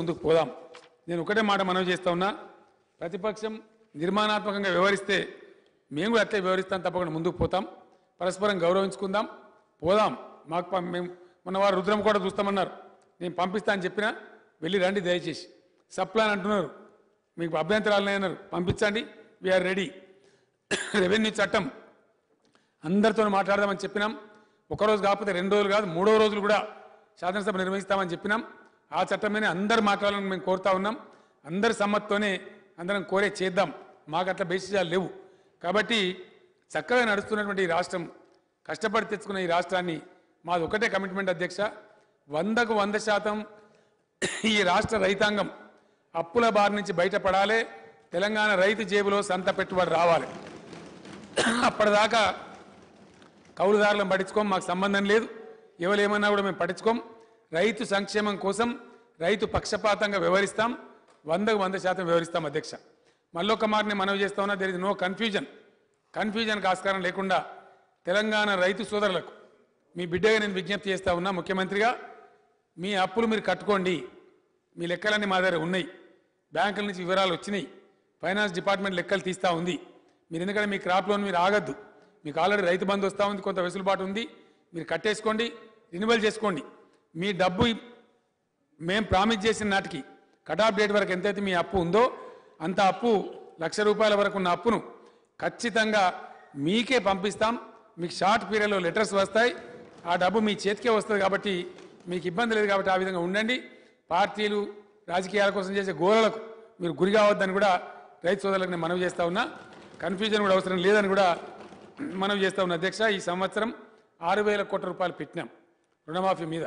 ముందుకు పోదాం. నేను ఒకటే మాట మనవి చేస్తా ఉన్నా. ప్రతిపక్షం నిర్మాణాత్మకంగా వ్యవహరిస్తే మేము కూడా అట్లే వ్యవహరిస్తాం తప్పకుండా ముందుకు పోతాం. పరస్పరం గౌరవించుకుందాం. పోదాం. మాకు మేము మొన్న వారు రుద్రం కూడా చూస్తామన్నారు. నేను పంపిస్తా అని చెప్పినా వెళ్ళి రండి దయచేసి. సప్లాన్ అంటున్నారు. మీకు అభ్యంతరాలు అన్నారు పంపించండి. వీఆర్ రెడీ రెవెన్యూ చట్టం. అందరితో మాట్లాడదామని చెప్పినాం. ఒకరోజు కాకపోతే రెండు రోజులు కాదు మూడో రోజులు కూడా శాసనసభ నిర్వహిస్తామని చెప్పినాం. ఆ చట్టం మీద అందరు మాట్లాడాలని మేము కోరుతా ఉన్నాం. అందరి సమ్మతితోనే అందరం కోరే చేద్దాం. మాకు అట్లా బేసిజాలు లేవు. కాబట్టి చక్కగా నడుస్తున్నటువంటి ఈ రాష్ట్రం కష్టపడి తెచ్చుకున్న ఈ రాష్ట్రాన్ని మాది ఒకటే కమిట్మెంట్ అధ్యక్ష. వందకు వంద శాతం ఈ రాష్ట్ర రైతాంగం అప్పుల బారి నుంచి బయటపడాలి. తెలంగాణ రైతు జేబులో సంత పెట్టుబడి రావాలి. అప్పటిదాకా కౌలుదారులను పట్టించుకోం మాకు సంబంధం లేదు. ఎవరు ఏమన్నా కూడా మేము పట్టించుకోం. రైతు సంక్షేమం కోసం రైతు పక్షపాతంగా వ్యవహరిస్తాం. వందకు వంద శాతం వ్యవహరిస్తాం అధ్యక్ష. మళ్ళొక్క మాటని మనవి చేస్తా ఉన్నా దెర్ ఇస్ నో కన్ఫ్యూజన్ కన్ఫ్యూజన్కి ఆస్కారం లేకుండా తెలంగాణ రైతు సోదరులకు మీ బిడ్డగా నేను విజ్ఞప్తి చేస్తా ఉన్నా ముఖ్యమంత్రిగా మీ అప్పులు మీరు కట్టుకోండి. మీ లెక్కలన్నీ మా దగ్గర ఉన్నాయి. బ్యాంకుల నుంచి వివరాలు వచ్చినాయి. ఫైనాన్స్ డిపార్ట్మెంట్ లెక్కలు తీస్తూ ఉంది. మీరు ఎందుకంటే మీ క్రాప్ లోన్ మీరు ఆగద్దు. మీకు ఆల్రెడీ రైతు బంధు వస్తూ ఉంది కొంత వెసులుబాటు ఉంది. మీరు కట్టేసుకోండి రినివల్ చేసుకోండి. మీ డబ్బు మేము ప్రామిస్ చేసిన నాటికి కటాఫ్ డేట్ వరకు ఎంతైతే మీ అప్పు ఉందో అంత అప్పు లక్ష రూపాయల వరకు ఉన్న అప్పును ఖచ్చితంగా మీకే పంపిస్తాం. మీకు షార్ట్ పీరియడ్లో లెటర్స్ వస్తాయి. ఆ డబ్బు మీ చేతికే వస్తుంది కాబట్టి మీకు ఇబ్బంది లేదు కాబట్టి ఆ విధంగా ఉండండి. పార్టీలు రాజకీయాల కోసం చేసే గోరలకు మీరు గురి కావద్దని కూడా రైతు సోదరులకు నేను మనవి చేస్తా ఉన్నా. కన్ఫ్యూజన్ కూడా అవసరం లేదని కూడా మనవి చేస్తా ఉన్నా అధ్యక్ష. ఈ సంవత్సరం ఆరు వేల కోట్ల రూపాయలు పెట్టినాం రుణమాఫీ మీద.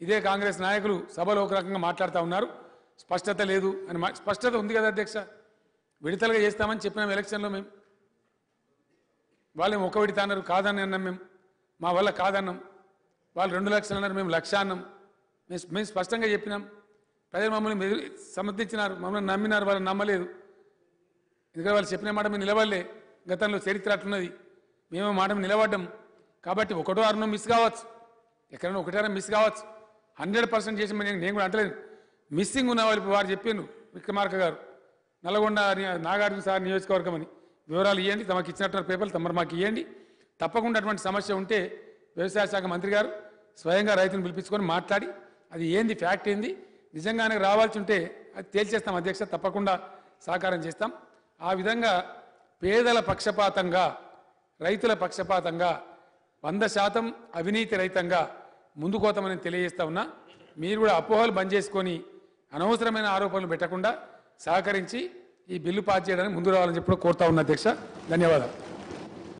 ఇదే కాంగ్రెస్ నాయకులు సభలో ఒక రకంగా మాట్లాడుతూ ఉన్నారు. స్పష్టత లేదు అని స్పష్టత ఉంది కదా అధ్యక్ష? విడతలుగా చేస్తామని చెప్పినాం ఎలక్షన్లో మేము. వాళ్ళు ఒక విడత అన్నారు కాదని అన్నాం మేము. మా వల్ల కాదన్నాం. వాళ్ళు రెండు లక్షలు అన్నారు మేము లక్ష అన్నాం. మేము మేము స్పష్టంగా చెప్పినాం. ప్రజలు మమ్మల్ని సమర్థించినారు మమ్మల్ని నమ్మినారు వాళ్ళు నమ్మలేదు. ఎందుకంటే వాళ్ళు చెప్పిన మాట మేము నిలబడలే. గతంలో చరిత్ర అట్లున్నది. మేము మాట నిలబడ్డం. కాబట్టి ఒకటో అరణం మిస్ కావచ్చు. ఎక్కడైనా ఒకటారా మిస్ కావచ్చు. హండ్రెడ్ పర్సెంట్ చేసి నేను నేను కూడా అంటలేదు. మిస్సింగ్ ఉన్న వాళ్ళు వారు చెప్పాను విక్రమార్క గారు. నల్గొండ నాగార్జున సార్ నియోజకవర్గం అని. వివరాలు ఇవ్వండి తమకు ఇచ్చినట్టు పేపర్లు తమరు మాకు ఇవ్వండి తప్పకుండా అటువంటి సమస్య ఉంటే వ్యవసాయ శాఖ మంత్రి గారు స్వయంగా రైతును పిలిపించుకొని మాట్లాడి అది ఏంది ఫ్యాక్ట్ ఏంది? నిజంగానే రావాల్సి ఉంటే అది తేల్చేస్తాం అధ్యక్ష తప్పకుండా సహకారం చేస్తాం. ఆ విధంగా పేదల పక్షపాతంగా రైతుల పక్షపాతంగా వంద శాతం అవినీతి రహితంగా ముందుకోతామని తెలియజేస్తా ఉన్నా మీరు కూడా అపోహలు బంద్ చేసుకొని అనవసరమైన ఆరోపణలు పెట్టకుండా సహకరించి ఈ బిల్లు పాస్ చేయడానికి ముందు రావాలని చెప్పి కోరుతా ఉన్నా అధ్యక్ష. ధన్యవాదాలు.